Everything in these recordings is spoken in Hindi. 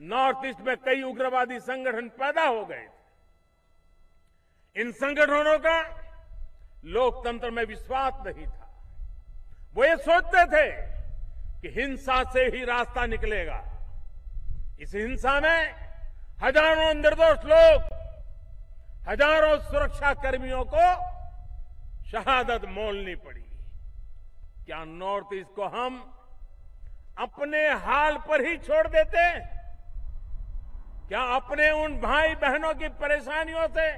नॉर्थ ईस्ट में कई उग्रवादी संगठन पैदा हो गए थे। इन संगठनों का लोकतंत्र में विश्वास नहीं था। वो ये सोचते थे कि हिंसा से ही रास्ता निकलेगा। इस हिंसा में हज़ारों निर्दोष लोग, हज़ारों सुरक्षा कर्मियों को शहादत मोलनी पड़ी। क्या नॉर्थ ईस्ट को हम अपने हाल पर ही छोड़ देते? क्या अपने उन भाई बहनों की परेशानियों से,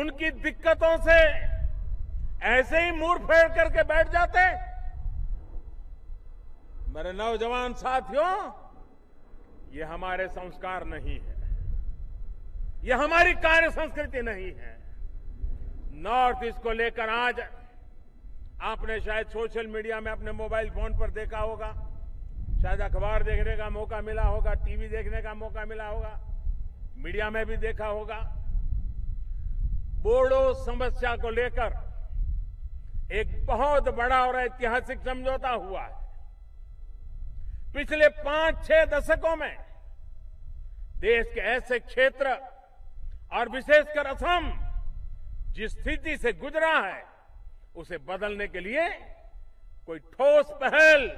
उनकी दिक्कतों से ऐसे ही मुँह फेर करके बैठ जाते? मेरे नौजवान साथियों, ये हमारे संस्कार नहीं है। ये हमारी कार्य संस्कृति नहीं है। नॉर्थ ईस्ट को लेकर आज आपने शायद सोशल मीडिया में अपने मोबाइल फ़ोन पर देखा होगा। शायद अखबार देखने का मौका मिला होगा, टीवी देखने का मौका मिला होगा, मीडिया में भी देखा होगा। बोडो समस्या को लेकर एक बहुत बड़ा और ऐतिहासिक समझौता हुआ है। पिछले पाँच, छह दशकों में देश के ऐसे क्षेत्र और विशेषकर असम जिस स्थिति से गुजरा है, उसे बदलने के लिए कोई ठोस पहल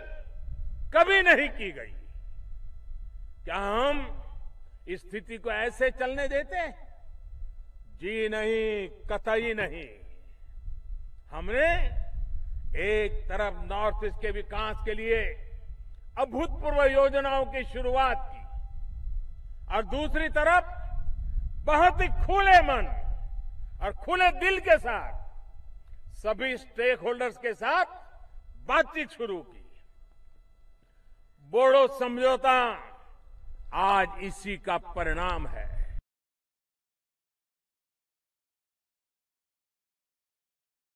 नहीं की गई। क्या हम इस स्थिति को ऐसे चलने देते? जी नहीं, कतई नहीं। हमने एक तरफ़ नॉर्थ ईस्ट के विकास के लिए अभूतपूर्व योजनाओं की शुरुआत की और दूसरी तरफ़ बहुत ही खुले मन और खुले दिल के साथ सभी स्टेक होल्डर्स के साथ बातचीत शुरू की। बोडो समझौता आज इसी का परिणाम है।